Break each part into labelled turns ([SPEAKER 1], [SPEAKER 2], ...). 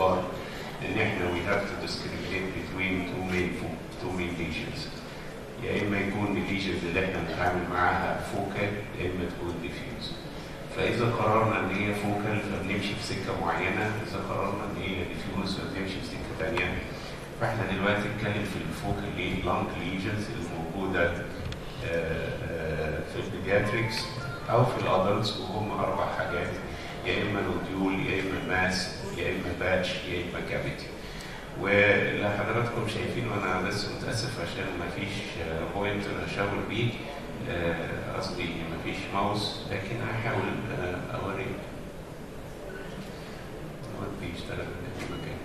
[SPEAKER 1] الصغار إن إحنا we have to discriminate between two main two main lesions. يا إما يكون الليجنز اللي إحنا بنتعامل معاها فوكال يا إما تكون ديفيوز فإذا قررنا إن هي فوكال فبنمشي في سكة معينة إذا قررنا إن هي ديفيوز فبنمشي في سكة ثانية فإحنا دلوقتي بنتكلم في الفوكال لانج ليجنز الموجوده في البيدياتريكس أو في الادلتس وهم أربع حاجات. يا إما نوديول يا إما ماس يا إما باتش يا إما كافيتي واللي حضراتكم شايفين وأنا بس متأسف عشان ما فيش بوينتر اشاور بيه قصدي ما فيش ماوس لكن هحاول اوري هو بيشتغل في مكان.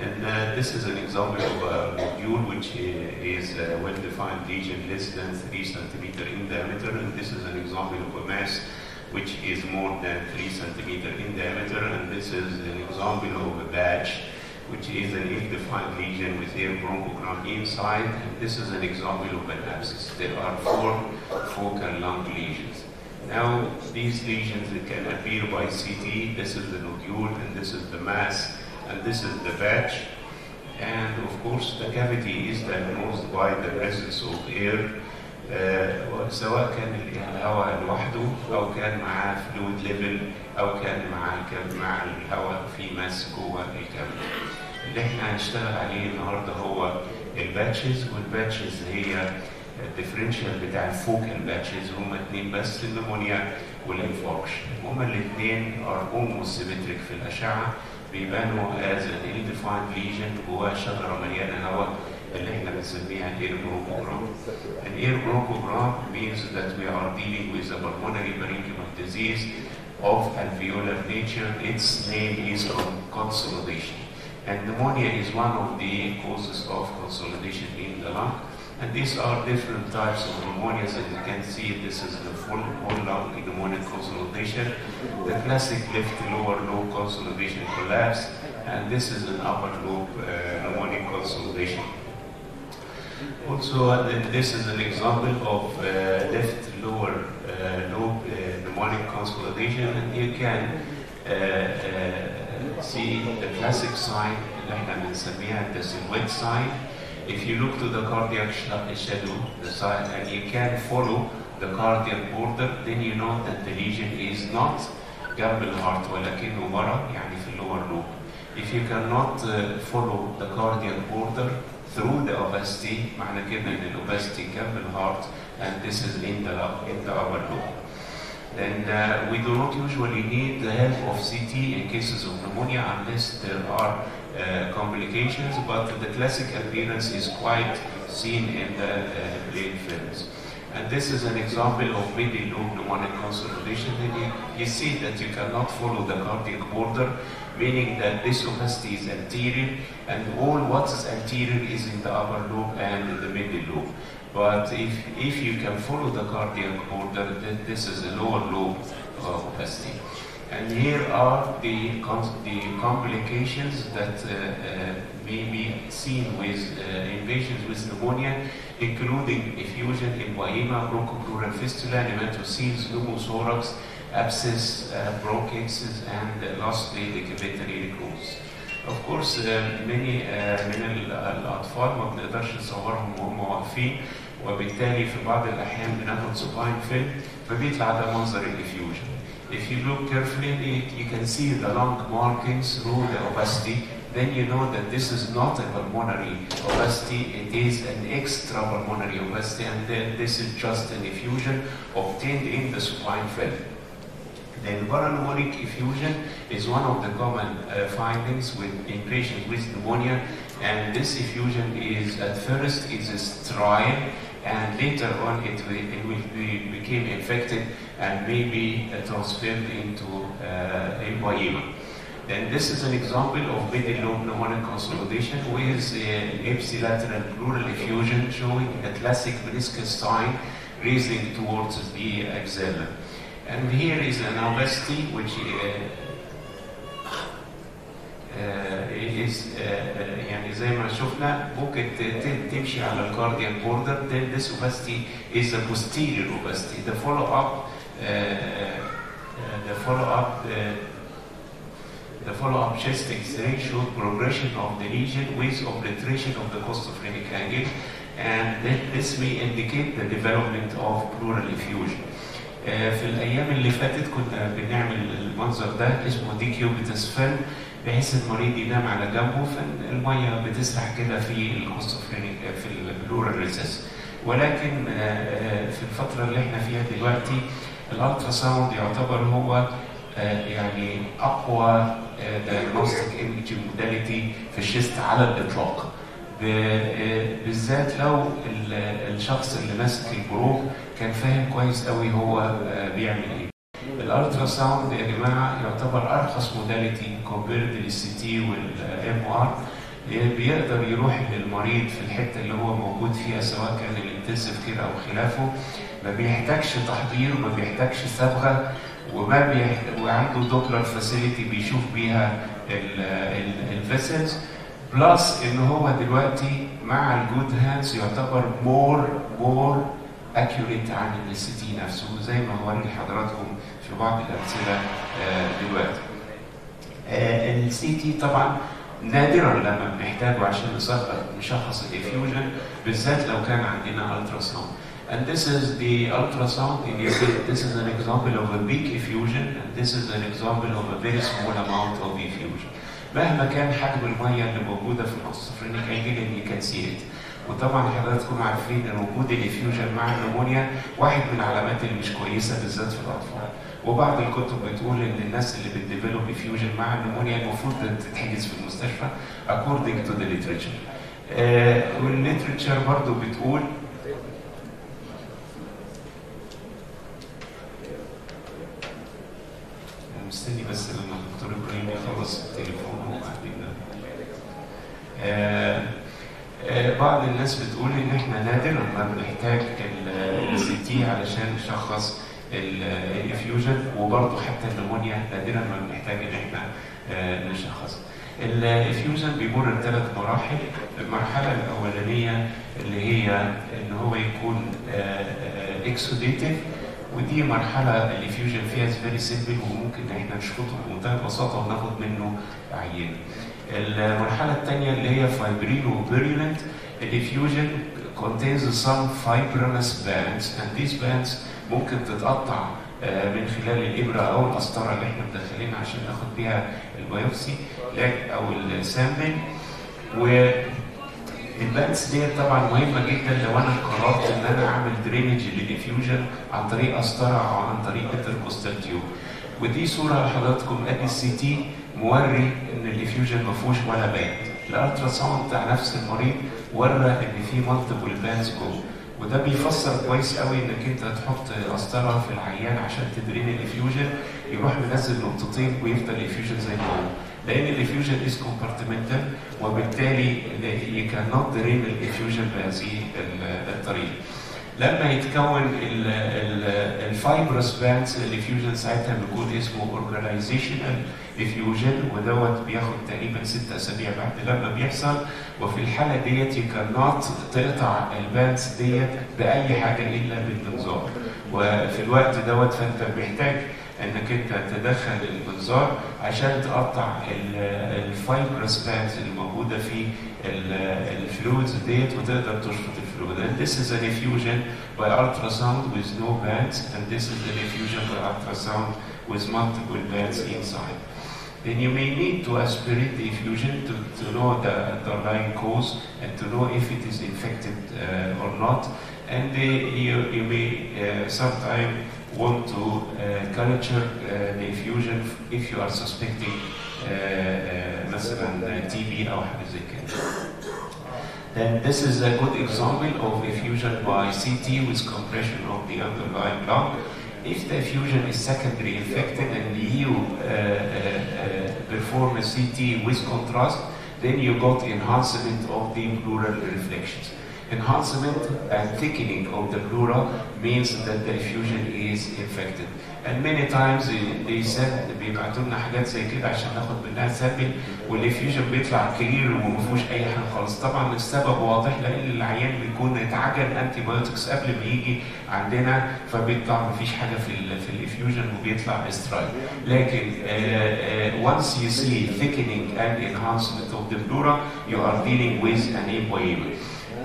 [SPEAKER 1] And uh, this is an example of a which is a well-defined lesion less than 3 centimeter in diameter, and this is an example of a mass which is more than 3 centimeter in diameter, and this is an example of a patch which is an ill-defined lesion with air bronchogram inside, and this is an example of an abscess. There are four focal lung lesions. Now, these lesions can appear by CT. This is the nodule, and this is the mass, and this is the patch. And of course, the cavity is diagnosed by the presence of air uh, سواء كان الهواء لوحده أو كان معاه فلويد ليفل أو كان مع مع الهواء في ماس جوه الكبد. اللي إحنا هنشتغل عليه النهارده هو الباتشز والباتشز هي الديفرنشال بتاع الفوكال باتشز هما اتنين بس النمونيا والانفاركشن هما الاثنين ار almost symmetric في الأشعة. بيبانوا از الايدنتيفايد ليجن جواها شجره مليانه هواء اللي احنا بنسميها اير بروكوجرام. An air bronchogram means that we are dealing with a pulmonary bronchial disease of alveolar nature. Its name is consolidation. And pneumonia is one of the causes of consolidation in the lung. And these are different types of pneumonias. As you can see, this is the full whole lung pneumonic consolidation, the classic left lower lobe consolidation collapse, and this is an upper lobe uh, pneumonic consolidation. Also, uh, this is an example of uh, left lower uh, lobe pneumonic consolidation, and you can see the classic sign اللي احنا بنسميها the silhouette sign. If you look to the cardiac shadow, the sign, and you can follow the cardiac border, then you know that the lesion is not جنب الهارت ولكنه ورا يعني في اللور لوب. If you cannot uh, follow the cardiac border through the opacity معنى كده ان الاوباسيتي جنب الهارت and this is in the in the upper lobe. And uh, we do not usually need the help of CT in cases of pneumonia unless there are uh, complications, but the classic appearance is quite seen in the uh, plain films. And this is an example of middle lobe pneumonic consolidation. And you, you see that you cannot follow the cardiac border, meaning that this opacity is anterior, and all what is anterior is in the upper lobe and the middle lobe. But if, if you can follow the cardiac border, then this is a lower lobe uh, opacity. And here are the, the complications that uh, uh, may be seen with uh, invasions with pneumonia, including effusion, empyema, bronchopleural fistula, pneumatoceles, pneumothorax, abscess, uh, bronchitis, and uh, lastly the cavitary necrosis. Of course, uh, many uh, من الأطفال ما بنقدرش نصورهم وهم واقفين وبالتالي في بعض الأحيان بناخد سباين فيلم فبيطلع ده منظر الإفيوجن. If you look carefully, you can see the lung markings through the opacity. Then you know that this is not a pulmonary opacity, it is an extra pulmonary opacity, and then this is just an effusion obtained in the supine film. Then parapneumonic effusion is one of the common uh, findings with, in patients with pneumonia, and this effusion is at first is sterile, and later on it will, it will be, became infected and maybe uh, transferred into uh, Guayama. Then this is an example of medial pneumonic consolidation with an ipsilateral pleural effusion showing a classic meniscus sign raising towards the axilla. And here is an opacity which uh, uh, is يعني زي ما شفنا ممكن تمشي على الكارديان then this opacity is a posterior opacity. The follow-up the follow up uh, the follow-up chest X-ray showed progression of the lesion with obliteration of the costophrenic angle, and then this may indicate the development of pleural effusion. آه، في الأيام اللي فاتت كنا بنعمل المنظر ده اسمه دي كيوبيتس فيلم بحيث المريض ينام على جنبه فالميه بتسرح كده في الكوستوفرينيك في البلورال ريسس ولكن آه، آه، في الفترة اللي إحنا فيها دلوقتي الالترا ساوند يعتبر هو آه، يعني أقوى diagnostic imaging modality في الشيست على الإطلاق. آه، بالذات لو ال- الشخص اللي ماسك البروب كان فاهم كويس قوي هو آه، بيعمل إيه. الالترا ساوند يا جماعة يعتبر أرخص موداليتي كومبيرد للسي تي والام ار بيقدر يروح للمريض في الحتة اللي هو موجود فيها سواء كان الإنتنسيف كير أو خلافه. ما بيحتاجش تحضير ما بيحتاجش صبغة وما بيحتاج وعنده دوبلر فاسيلتي بيشوف بيها الفيسلز بلس إن هو دلوقتي مع الجود هاندز يعتبر مور مور اكيوريت عن السي تي نفسه زي ما هوري لحضراتكم في بعض الأمثلة آه، دلوقتي. السي تي طبعا نادرا لما بنحتاجه عشان نصغر نشخص الافيوجن بالذات لو كان عندنا الترا ساوند. And this is the ultrasound in your This is an example of a big effusion, and this is an example of a very small amount of effusion. مهما كان حجم المية اللي موجودة في الكوستوفرينيك انجل you can see it. وطبعا حضراتكم عارفين إن وجود الافيوجن مع النمونيا واحد من العلامات اللي مش كويسة بالذات في الأطفال. وبعض الكتب بتقول إن الناس اللي بتديفلوب افيوجن مع النمونيا المفروض تتحجز في المستشفى according to the literature. آه والليترشر برضو بتقول مستني بس لما الدكتور إبراهيم يخلص التليفون وبعدين آه آه بعض الناس بتقول إن إحنا نادرا ما بنحتاج السي تي علشان نشخص الإفيوجن وبرضه حتى النمونيا نادرا ما بنحتاج إن إحنا آه نشخص. الإفيوجن بيمر بثلاث مراحل، المرحلة الأولانية اللي هي إن هو يكون اكسوديتيف ودي مرحلة الافيوجن فيها فيري سيمبل وممكن ان إحنا نشفطه بمنتهى البساطه وناخد منه عينة. المرحلة الثانية اللي هي فايبرينو فيريولنت الافيوجن contains some fibrinous bands and these bands ممكن تتقطع من خلال الإبرة أو القسطره اللي إحنا مدخلينها عشان ناخد بيها البيوبسي أو السامبل و البانس دي طبعا مهمة جدا لو أنا قررت إن أنا أعمل درينج للديفيوجن عن طريق قسطره أو عن طريق انتركوستال تيوب ودي صورة لحضراتكم ادي السي تي موري إن الديفيوجن ما فيهوش ولا باند الالترا ساوند بتاع نفس المريض ورى إن في مالتيبل بانز جوه. وده بيفسر كويس قوي إنك أنت تحط قسطره في العيان عشان تدرين الافيوجن يروح منزل نقطتين ويفضل الافيوجن زي ما هو. لأن الافيوجن از كومبارتمنتال وبالتالي you cannot drain الافيوجن بهذه الطريقة. لما يتكون الفايبرس بانز الافيوجن ساعتها بيكون اسمه اورجانيزيشنال افيوجن ودوت بياخد تقريبا ست أسابيع بعد لما بيحصل وفي الحالة ديت يو كانوت تقطع البانز ديت بأي حاجة إلا بالمنظار وفي الوقت دوت فأنت محتاج انك انت تدخل المنظار عشان تقطع الفايبرس بانز اللي موجوده في الفلويدز ديت وتقدر تشفط الفلويد. And this is an effusion by ultrasound with no bands and this is an effusion by ultrasound with multiple bands inside. Then you may need to aspirate the effusion to, to know the underlying cause and to know if it is infected uh, or not. and you, you may uh, sometimes want to uh, culture uh, the effusion if you are suspecting uh, uh, مثلا uh, TB or حاجة Then this is a good example of effusion by CT with compression of the underlying lung. If the effusion is secondary infected and you perform a CT with contrast, then you got enhancement of the pleural reflections. Enhancement and thickening of the pleura means that the effusion is infected. and many times they said بيبعتوا لنا حاجات زي كده عشان ناخد منها سامبل والافيوجن بيطلع كلير وما فيهوش أي حاجة خالص. طبعا السبب واضح لأن العيان بيكون اتعجن انتي بايوتكس قبل ما يجي عندنا فبيطلع ما فيش حاجة في ال في الافيوجن وبيطلع استرايل لكن once you see thickening and enhancement of the pleura you are dealing with an emboyema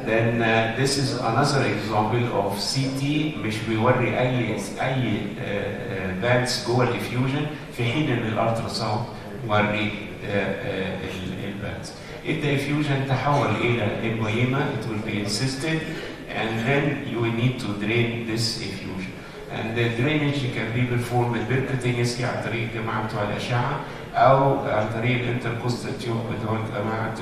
[SPEAKER 1] then uh, this is another example of CT مش بيوري اي اي بانس جوه الافيوجن في حين ان الالترا ساوند وري البانس. If the effusion تحول إلى emboyema it will be insisted and then you will need to drain this effusion. And the drainage can be performed percutaneously عن طريق الجماعه بتوع الاشعه أو عن طريق الانتركوستال تيوب بتوع جماعة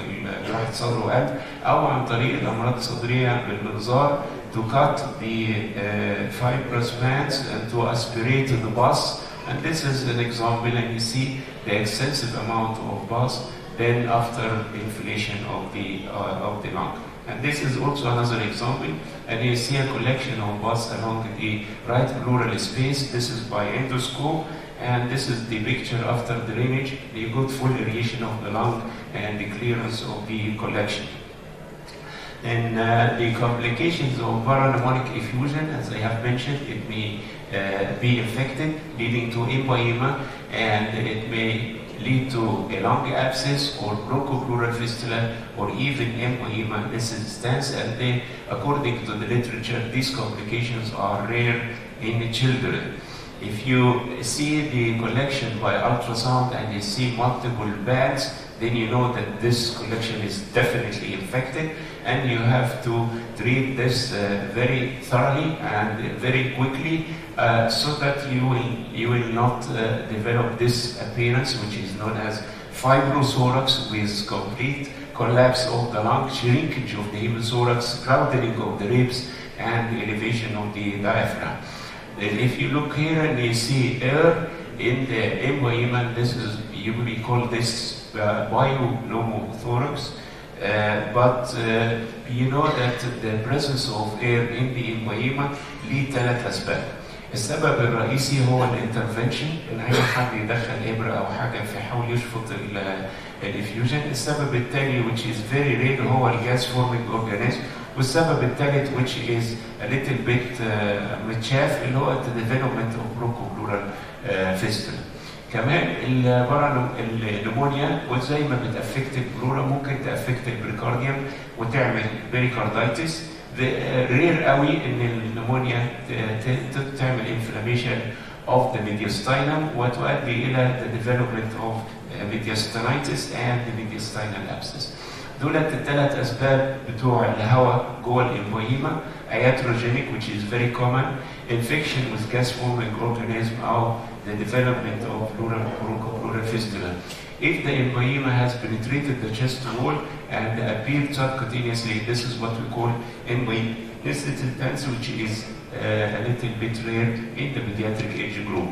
[SPEAKER 1] جراحه صدر وقلب أو عن طريق الامراض الصدريه بالمنظار to cut the uh, fibrous bands and to aspirate the pus. And this is an example, and you see the extensive amount of pus then after inflation of the uh, of the lung. And this is also another example, and you see a collection of pus along the right pleural space. This is by endoscope, and this is the picture after drainage. You got full aeration of the lung and the clearance of the collection. And uh, the complications of parapneumonic effusion, as I have mentioned, it may uh, be infected, leading to empyema, and it may lead to a lung abscess or bronchopleural fistula or even empyema necessitans. And they, according to the literature, these complications are rare in children. If you see the collection by ultrasound and you see multiple bands, then you know that this collection is definitely infected and you have to treat this uh, very thoroughly and very quickly uh, so that you will, you will not uh, develop this appearance which is known as fibrothorax with complete collapse of the lung, shrinkage of the hemithorax, crowding of the ribs and elevation of the diaphragm. Then if you look here and you see air in the environment, this is, you we call this uh, pyopneumothorax, uh, but uh, you know that the presence of air in the empyema ليه ثلاث أسباب. السبب الرئيسي هو الانترفنشن ان اي حد يدخل ابره او حاجه في حاول يشفط الانفيوجن السبب الثاني which is very rare هو الجاز forming organism. والسبب الثالث which is a little bit uh, متشاف اللي هو the development of bronchopleural uh, fistula. كمان النمونيا وزي ما بتأفكت البلورا ممكن تأفكت البريكارديوم وتعمل بريكاردايتس رير قوي إن النمونيا تعمل انفلاميشن of the mediastinum وتؤدي إلى the development of mediastinitis and the mediastinal abscess. دولت الثلاث اسباب بتوع الهواء جوه الامبويما iatrogenic which is very common infection with gas forming organism أو the development of pleural bronchopleural fistula. If the emboyema has penetrated the chest wall and appeared subcutaneously, this is what we call emboyemisitance, which is uh, a little bit rare in the pediatric age group.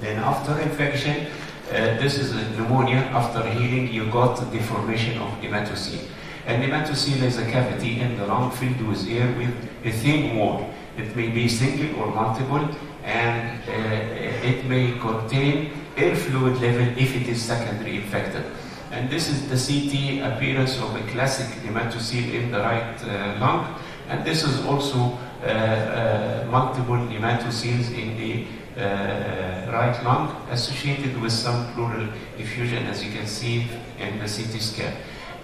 [SPEAKER 1] Then after infection, uh, this is pneumonia. After healing, you got the formation of pneumatocele. And pneumatocele is a cavity in the lung filled with air with a thin wall. It may be single or multiple, and uh, it may contain air fluid level if it is secondary infected. And this is the CT appearance of a classic pneumatocele in the right uh, lung. And this is also uh, uh, multiple pneumatoceles in the uh, right lung associated with some pleural effusion as you can see in the CT scan.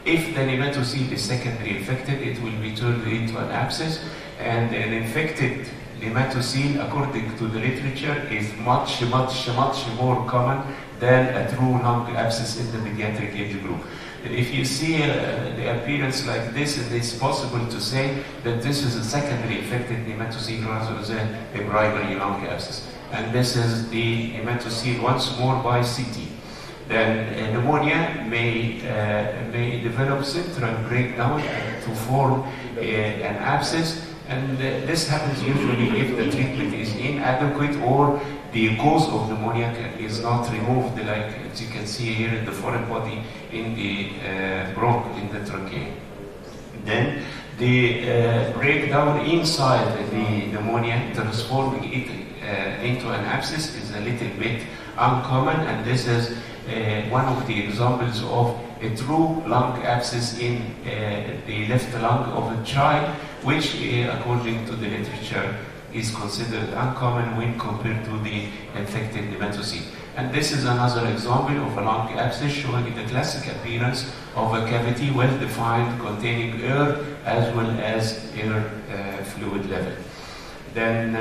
[SPEAKER 1] If the pneumatocele is secondary infected, it will be turned into an abscess and an infected pneumatocele, according to the literature, is much, much, much more common than a true lung abscess in the pediatric age group. If you see uh, the appearance like this, it's possible to say that this is a secondary infected pneumatocele rather than a primary lung abscess. And this is the pneumatocele once more by CT. Then uh, pneumonia may, uh, may develop central breakdown to form an abscess and uh, this happens usually if the treatment is inadequate or the cause of pneumonia is not removed, like as you can see here in the foreign body, in the uh, bronch, in the trachea. Then the uh, breakdown inside the pneumonia, transforming it uh, into an abscess is a little bit uncommon, and this is uh, one of the examples of a true lung abscess in uh, the left lung of a child, which, uh, according to the literature, is considered uncommon when compared to the infected pneumatocele. And this is another example of a lung abscess showing the classic appearance of a cavity well defined containing air as well as air uh, fluid level. Then uh,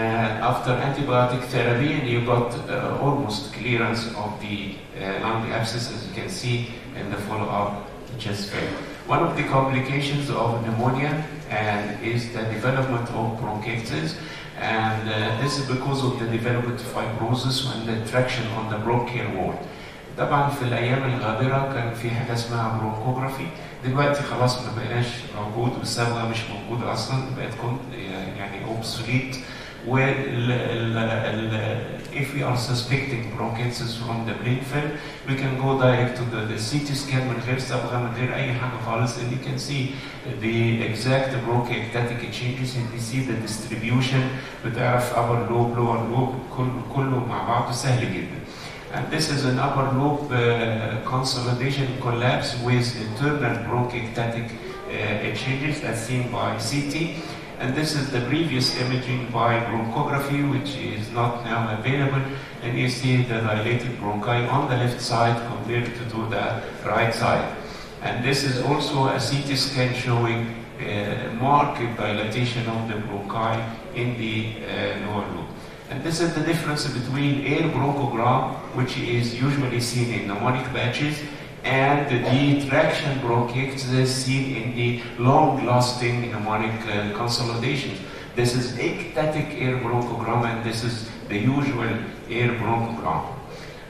[SPEAKER 1] after antibiotic therapy, and you got uh, almost clearance of the uh, lung abscess, as you can see in the follow-up chest film. One of the complications of pneumonia and is the development of bronchitis, and uh, this is because of the development of fibrosis and the traction on the bronchial wall. طبعا في الايام الغابره كان في حاجه اسمها برونكوجرافي دلوقتي خلاص ما بقاش موجود والصبغه مش موجوده أصلا بقت يعني اوبسوليت if we are suspecting bronchitis from the brain film, we can go direct to the, the CT scan من غير صبغه من غير اي حاجة خالص and you can see the exact bronchiectatic changes and you see the distribution بتعرف upper lobe lower lobe كله كله مع بعضه سهل جدا. And this is an upper lobe uh, consolidation collapse with internal bronchiectatic uh, changes as seen by CT. And this is the previous imaging by bronchography, which is not now available. And you see the dilated bronchi on the left side compared to, the right side. And this is also a CT scan showing uh, marked dilatation of the bronchi in the uh, lower lobe. And this is the difference between air bronchogram, which is usually seen in pneumonic patches, and the traction bronchiectasis seen in the long-lasting pneumonic uh, consolidations. This is ectatic air bronchogram, and this is the usual air bronchogram.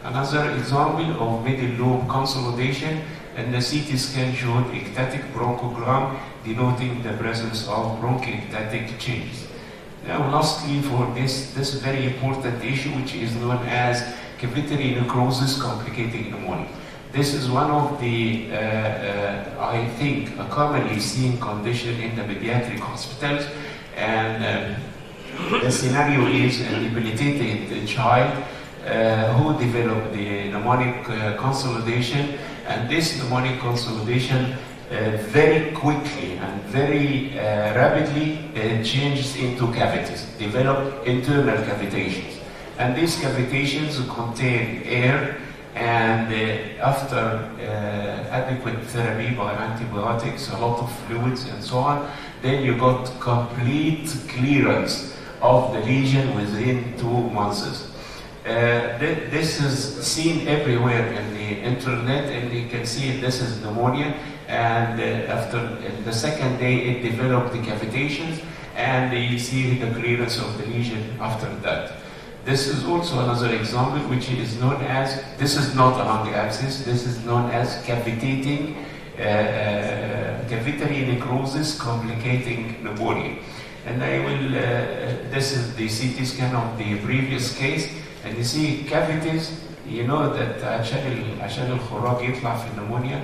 [SPEAKER 1] Another example of middle lobe consolidation, and the CT scan showed ectatic bronchogram, denoting the presence of bronchiectatic changes. Now, lastly, for this, this very important issue, which is known as cavitary necrosis complicating pneumonia. This is one of the, uh, uh, I think, a commonly seen condition in the pediatric hospitals. And um, the scenario is a debilitated child uh, who developed the pneumonic uh, consolidation. And this pneumonic consolidation uh, very quickly and very uh, rapidly uh, changes into cavities, develop internal cavitations. And these cavitations contain air and uh, after uh, adequate therapy by antibiotics, a lot of fluids and so on, then you got complete clearance of the lesion within two months. Uh, th this is seen everywhere in the internet, and you can see this is pneumonia. And after the second day, it developed the cavitations, and you see the clearance of the lesion after that. This is also another example, which is known as this is not a lung abscess. This is known as cavitating uh, uh, cavitary necrosis complicating pneumonia. And I will. Uh, this is the CT scan of the previous case. and you see cavities know that عشان عشان الخراج يطلع في النمونيا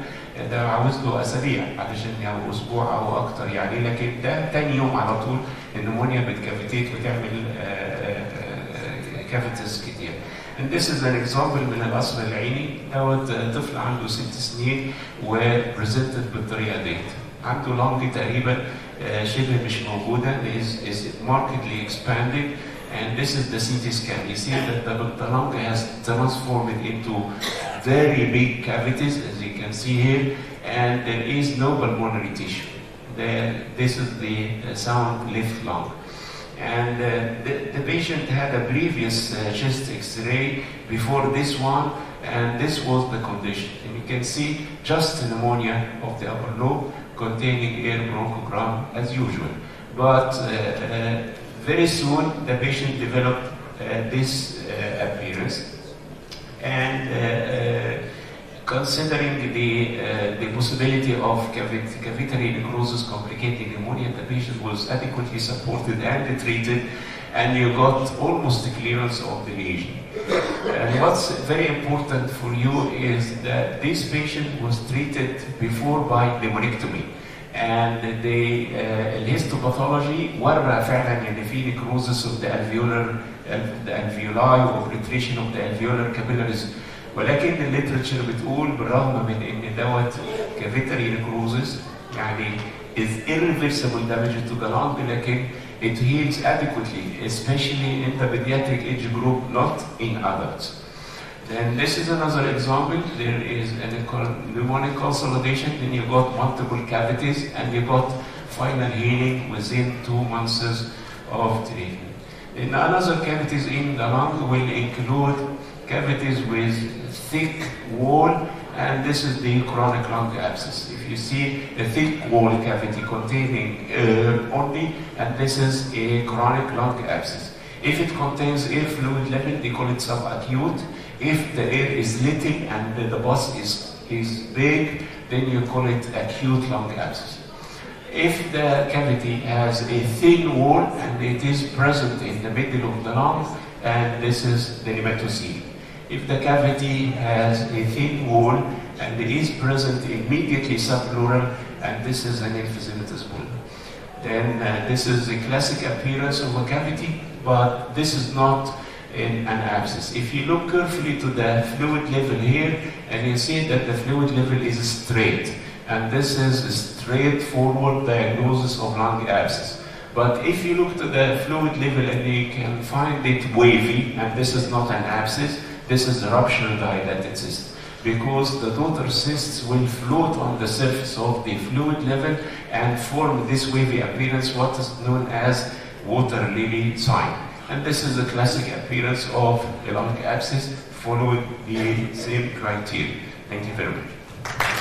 [SPEAKER 1] ده عاوز له أسابيع علشان يعني أسبوع أو أكتر يعني لكن ده تاني يوم على طول النمونيا بتكافيتيت وتعمل كافيتيز كتير. And this is an example من القصر العيني دوت طفل عنده ست سنين وبريزنتد بالطريقة ديت. عنده لونج تقريبا آه، شبه مش موجودة is, is markedly expanded and this is the CT scan. You see that the, the lung has transformed into very big cavities, as you can see here, and there is no pulmonary tissue. The, this is the uh, sound left lung. And uh, the, the patient had a previous uh, chest X-ray before this one, and this was the condition. And you can see just pneumonia of the upper lobe containing air bronchogram as usual. But uh, uh, very soon the patient developed uh, this uh, appearance. And uh, considering the, the possibility of cavit- cavitary necrosis complicating pneumonia, the patient was adequately supported and treated, and you got almost the clearance of the lesion. And what's very important for you is that this patient was treated before by pneumonectomy and the uh, الهيستوباثولوجي ورى فعلا ان في necrosis of the alveolar the alveoli obliteration of the alveolar capillaries ولكن الليترشر بتقول بالرغم من ان دوت كافيتري necrosis يعني is irreversible damage to the lung لكن it heals adequately especially in the pediatric age group not in adults. Then this is another example. There is an pneumonic consolidation, then you got multiple cavities, and you got final healing within two months of treatment. Then another cavities in the lung will include cavities with thick wall, and this is the chronic lung abscess. If you see a thick wall cavity containing air only, and this is a chronic lung abscess. If it contains air fluid level, they call it subacute. If the air is little and the pus is, is big, then you call it acute lung abscess. If the cavity has a thin wall and it is present in the middle of the lung, and this is the pneumatocele. If the cavity has a thin wall and it is present immediately subpleural, and this is an emphysematous wall. Then uh, this is the classic appearance of a cavity, but this is not in an abscess. If you look carefully to the fluid level here, and you see that the fluid level is straight, and this is a straightforward diagnosis of lung abscess. But if you look to the fluid level and you can find it wavy, and this is not an abscess, this is a ruptured hydatid cyst. Because the daughter cysts will float on the surface of the fluid level and form this wavy appearance, what is known as water lily sign. And this is the classic appearance of lung abscess following the same criteria. Thank you very much.